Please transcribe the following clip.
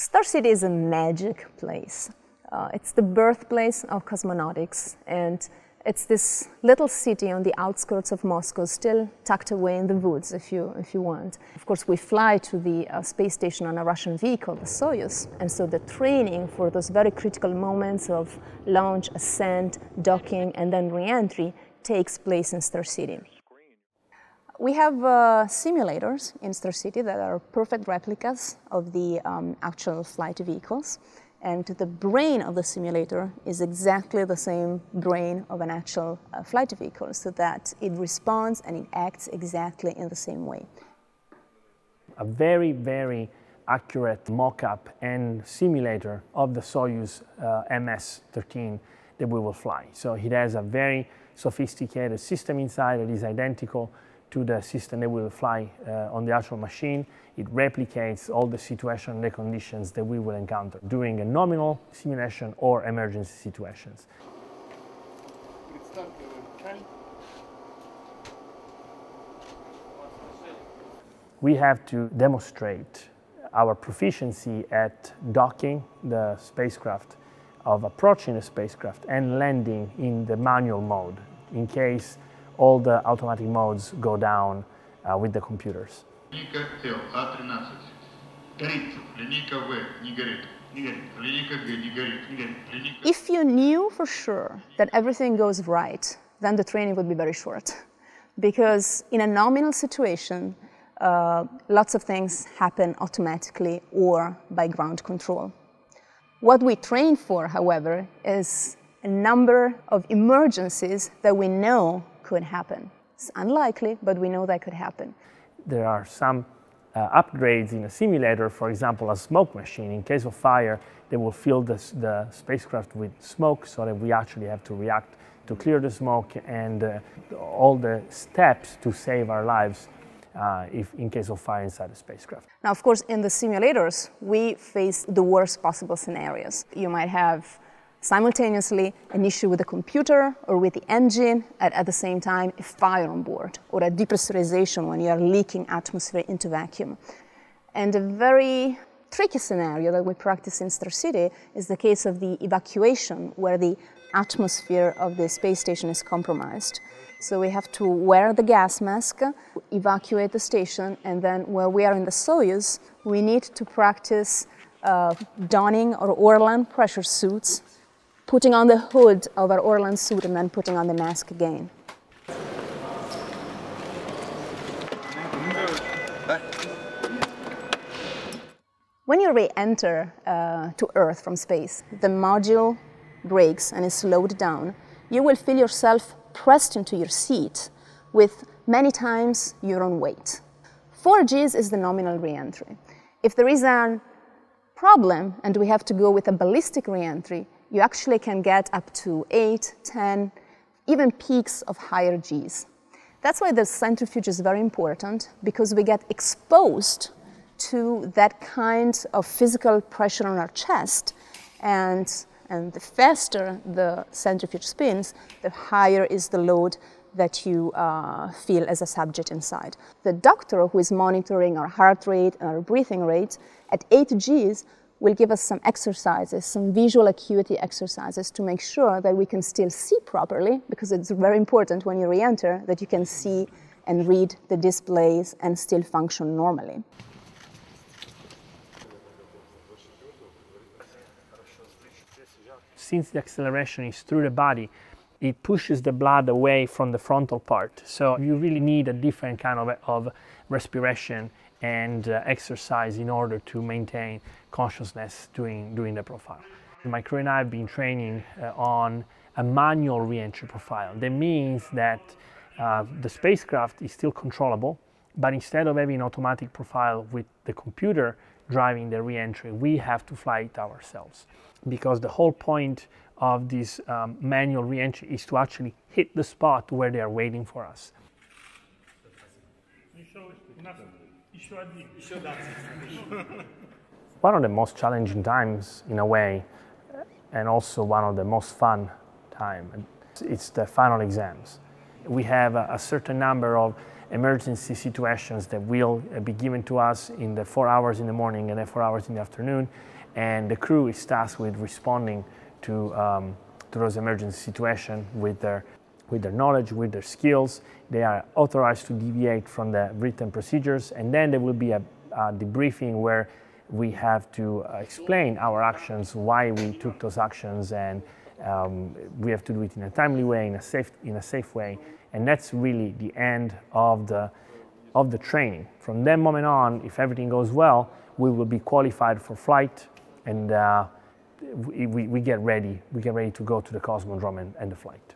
Star City is a magic place. Uh, it's the birthplace of cosmonautics, and it's this little city on the outskirts of Moscow, still tucked away in the woods, if you, if you want. Of course, we fly to the uh, space station on a Russian vehicle, the Soyuz, and so the training for those very critical moments of launch, ascent, docking, and then re-entry takes place in Star City. We have uh, simulators in Star City that are perfect replicas of the um, actual flight vehicles. And the brain of the simulator is exactly the same brain of an actual uh, flight vehicle, so that it responds and it acts exactly in the same way. A very, very accurate mock-up and simulator of the Soyuz uh, MS-13 that we will fly. So it has a very sophisticated system inside that is identical to the system that will fly uh, on the actual machine. It replicates all the situation and the conditions that we will encounter during a nominal simulation or emergency situations. We have to demonstrate our proficiency at docking the spacecraft, of approaching the spacecraft and landing in the manual mode in case all the automatic modes go down uh, with the computers. If you knew for sure that everything goes right, then the training would be very short. Because in a nominal situation, uh, lots of things happen automatically or by ground control. What we train for, however, is a number of emergencies that we know could happen. It's unlikely, but we know that could happen. There are some uh, upgrades in a simulator, for example, a smoke machine. In case of fire, they will fill the, the spacecraft with smoke so that we actually have to react to clear the smoke and uh, all the steps to save our lives uh, if in case of fire inside the spacecraft. Now, of course, in the simulators, we face the worst possible scenarios. You might have simultaneously an issue with the computer or with the engine, at, at the same time a fire on board, or a depressurization when you are leaking atmosphere into vacuum. And a very tricky scenario that we practice in Star City is the case of the evacuation, where the atmosphere of the space station is compromised. So we have to wear the gas mask, evacuate the station, and then while we are in the Soyuz, we need to practice uh, donning or Orlan pressure suits putting on the hood of our Orlan suit and then putting on the mask again. When you re-enter uh, to Earth from space, the module breaks and is slowed down. You will feel yourself pressed into your seat with many times your own weight. 4 Gs is the nominal re-entry. If there is a problem and we have to go with a ballistic re-entry, you actually can get up to 8, 10, even peaks of higher Gs. That's why the centrifuge is very important because we get exposed to that kind of physical pressure on our chest and, and the faster the centrifuge spins, the higher is the load that you uh, feel as a subject inside. The doctor who is monitoring our heart rate and our breathing rate at 8 Gs will give us some exercises, some visual acuity exercises to make sure that we can still see properly, because it's very important when you re-enter that you can see and read the displays and still function normally. Since the acceleration is through the body, it pushes the blood away from the frontal part. So you really need a different kind of, of respiration and uh, exercise in order to maintain consciousness during, during the profile. My crew and I have been training uh, on a manual reentry profile. That means that uh, the spacecraft is still controllable, but instead of having an automatic profile with the computer driving the reentry, we have to fly it ourselves. Because the whole point of this um, manual reentry is to actually hit the spot where they are waiting for us. One of the most challenging times in a way, and also one of the most fun time. It's the final exams we have a, certain number of emergency situations that will uh, be given to us in the four hours in the morning and then four hours in the afternoon. And the crew is tasked with responding to, um, to those emergency situations with their, with their knowledge, with their skills. They are authorized to deviate from the written procedures. And then there will be a, a debriefing where we have to uh, explain our actions, why we took those actions, and um, we have to do it in a timely way, in a safe, in a safe way. And that's really the end of the, of the training. From that moment on, if everything goes well, we will be qualified for flight and uh, we, we, get ready. We get ready to go to the Cosmodrome and, and the flight.